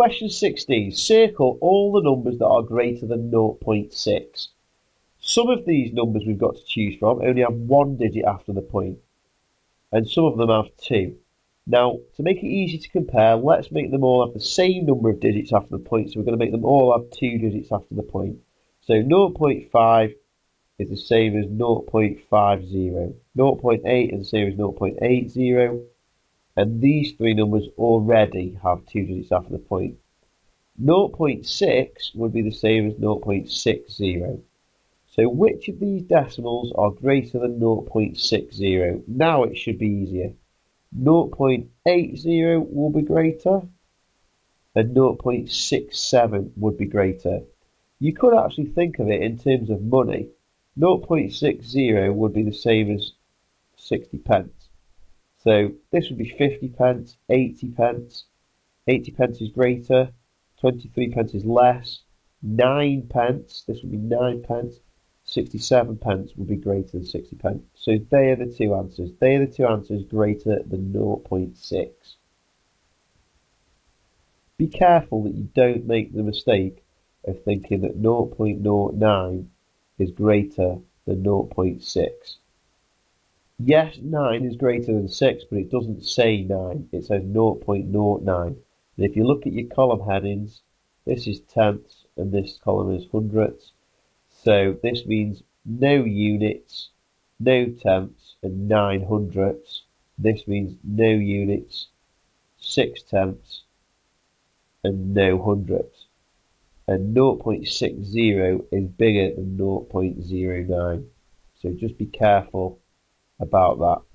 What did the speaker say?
Question 16. Circle all the numbers that are greater than 0.6. Some of these numbers we've got to choose from only have one digit after the point, and some of them have two. Now, to make it easy to compare, let's make them all have the same number of digits after the point, so we're going to make them all have two digits after the point. So 0.5 is the same as 0.50. 0.8 is the same as 0.80. And these three numbers already have two digits after the point. 0.6 would be the same as 0.60. So which of these decimals are greater than 0.60? Now it should be easier. 0.80 will be greater and 0.67 would be greater. You could actually think of it in terms of money. 0.60 would be the same as 60 pence. So this would be 50 pence, 80 pence. 80 pence is greater, 23 pence is less, 9 pence, this would be 9 pence, 67 pence would be greater than 60 pence. So they are the two answers. They are the two answers greater than 0.6. Be careful that you don't make the mistake of thinking that 0.09 is greater than 0.6. Yes, 9 is greater than 6, but it doesn't say 9. It says 0.09. And if you look at your column headings, this is tenths and this column is hundredths. So this means no units, no tenths, and 9 hundredths. This means no units, 6 tenths, and no hundredths and 0.60 is bigger than 0.09. So just be careful about that.